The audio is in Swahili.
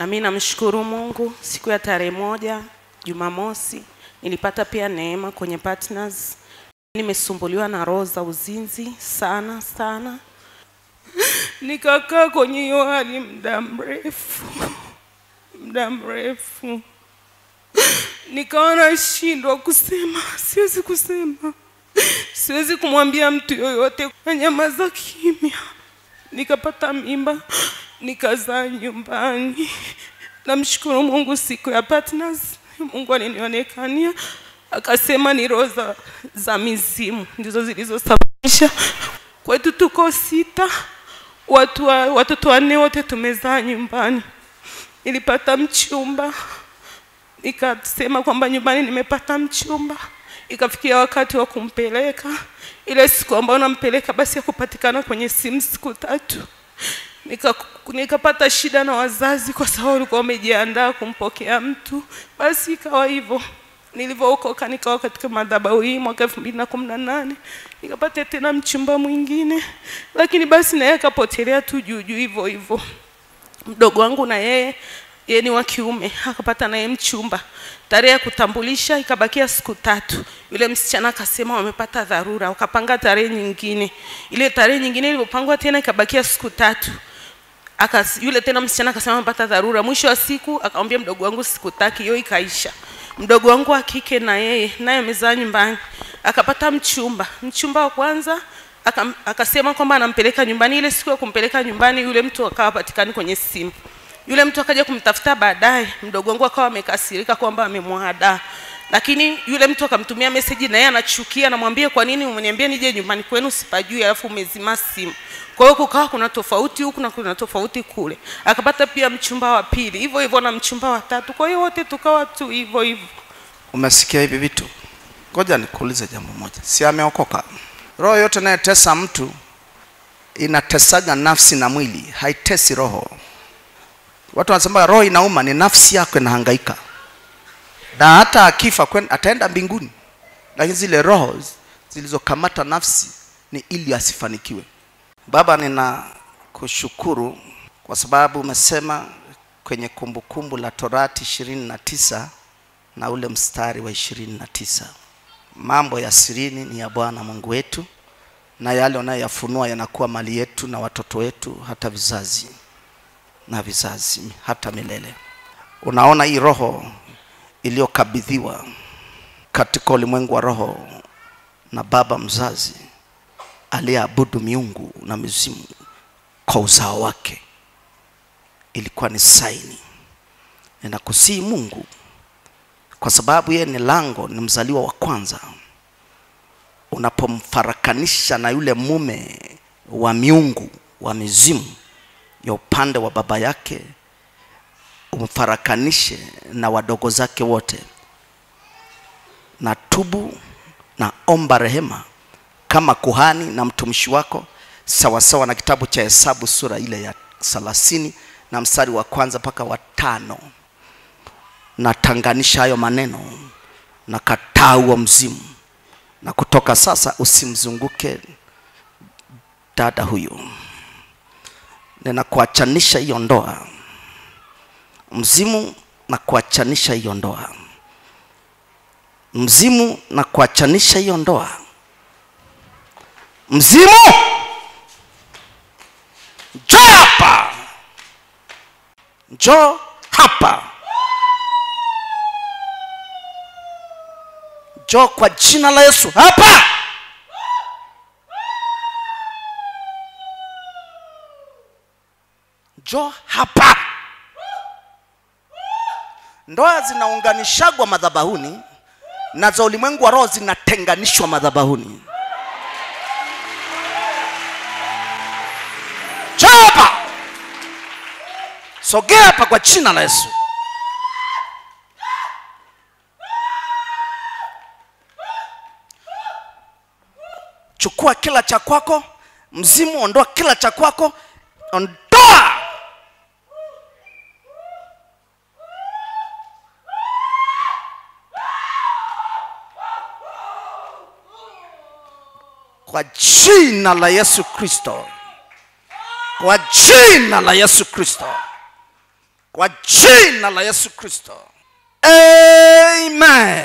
Na mimi namshukuru Mungu, siku ya tarehe moja Jumamosi nilipata pia neema kwenye partners. Nimesumbuliwa na roho za uzinzi sana sana, nikakaa kwenye hiyo hali muda mrefu muda mrefu, nikaona shindwa kusema, siwezi kusema, siwezi kumwambia mtu yoyote, nyamaza kimya. Nikapata mimba, nikazaa nyumbani. Namshukuru Mungu, siku ya partners Mungu alinionekania akasema ni roho za, za mizimu ndizo zilizosababisha kwetu. Tuko sita, watu wa, watoto wanne wote tumezaa nyumbani. Nilipata mchumba, nikasema kwamba nyumbani nimepata mchumba. Ikafikia wakati wa kumpeleka, ile siku ambayo nampeleka basi ya kupatikana kwenye simu siku tatu nika nikapata shida na wazazi kwa sababu walikuwa wamejiandaa kumpokea mtu. Basi ikawa hivyo, nilivyookoka nikawa katika madhabahu hii mwaka elfu mbili na kumi na nane nikapata tena mchumba mwingine, lakini basi naye akapotelea tu juu juu hivyo hivyo. Mdogo wangu na yeye yeye ni wa kiume, akapata naye mchumba. Tarehe ya kutambulisha ikabakia siku tatu, yule msichana akasema wamepata dharura, wakapanga tarehe nyingine. Ile tarehe nyingine ilipopangwa tena ikabakia siku tatu, Akas, yule tena msichana akasema amepata dharura. Mwisho wa siku akamwambia mdogo wangu sikutaki, hiyo ikaisha. Mdogo wangu wa kike na yeye naye amezaa nyumbani, akapata mchumba. Mchumba wa kwanza akasema kwamba anampeleka nyumbani. Ile siku ya kumpeleka nyumbani, yule mtu akawa patikani kwenye simu. Yule mtu akaja kumtafuta baadaye, mdogo wangu akawa amekasirika kwamba amemwadaa, lakini yule mtu akamtumia meseji na yeye anachukia, anamwambia kwa nini umeniambia nije nyumbani kwenu sipajui, alafu umezima simu. Kwa hiyo kukawa kuna tofauti huku na kuna tofauti kule. Akapata pia mchumba wa pili hivyo hivyo na mchumba wa tatu, kwa hiyo wote tukawa tu hivyo hivyo. Umesikia hivi vitu? Ngoja nikuulize jambo moja, si ameokoka? Roho yote inayotesa mtu inatesaga nafsi na mwili, haitesi roho. Watu wanasema roho inauma, ni nafsi yako inahangaika, na hata akifa ataenda mbinguni, lakini zile roho zilizokamata nafsi ni ili asifanikiwe. Baba, nina kushukuru kwa sababu umesema kwenye Kumbukumbu la Torati ishirini na tisa na ule mstari wa ishirini na tisa mambo ya sirini ni ya Bwana Mungu wetu, na yale unayoyafunua yanakuwa mali yetu na watoto wetu hata vizazi na vizazi hata milele. Unaona hii roho iliyokabidhiwa katika ulimwengu wa roho na baba mzazi aliyeabudu miungu na mizimu kwa uzao wake, ilikuwa ni saini. ninakusii Mungu, kwa sababu yeye ni lango, ni mzaliwa wa kwanza, unapomfarakanisha na yule mume wa miungu wa mizimu ya upande wa baba yake, umfarakanishe na wadogo zake wote, na tubu na omba rehema kama kuhani na mtumishi wako sawasawa na kitabu cha Hesabu sura ile ya thelathini na mstari wa kwanza mpaka wa tano. Natanganisha hayo maneno na kataa huo mzimu, na kutoka sasa usimzunguke dada huyu. Ninakuachanisha hiyo ndoa, mzimu na kuachanisha hiyo ndoa, mzimu na kuachanisha hiyo ndoa. Mzimu! Njoo hapa, njoo hapa, njoo kwa jina la Yesu hapa. Njoo hapa. Ndoa zinaunganishagwa madhabahuni na za ulimwengu wa roho zinatenganishwa madhabahuni. chapa sogea hapa kwa jina la Yesu. Chukua kila cha kwako, mzimu, ondoa kila cha kwako. Kwa jina la Yesu Kristo. Kwa jina la Yesu Kristo, kwa jina la yesu kristo. Amen